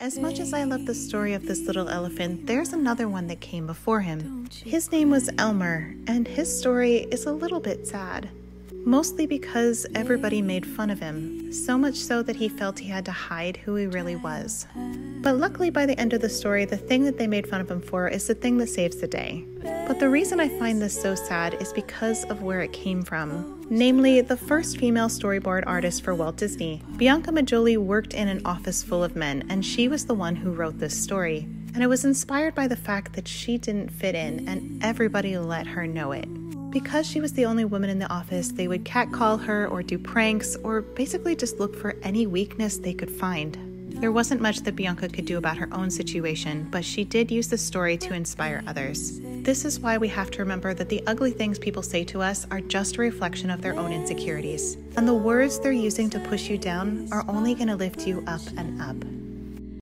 As much as I love the story of this little elephant, there's another one that came before him. His name was Elmer, and his story is a little bit sad. Mostly because everybody made fun of him, so much so that he felt he had to hide who he really was. But luckily, by the end of the story, the thing that they made fun of him for is the thing that saves the day. But the reason I find this so sad is because of where it came from. Namely, the first female storyboard artist for Walt Disney. Bianca Majolie worked in an office full of men, and she was the one who wrote this story. And I was inspired by the fact that she didn't fit in, and everybody let her know it. Because she was the only woman in the office, they would catcall her or do pranks or basically just look for any weakness they could find. There wasn't much that Bianca could do about her own situation, but she did use the story to inspire others. This is why we have to remember that the ugly things people say to us are just a reflection of their own insecurities. And the words they're using to push you down are only going to lift you up and up.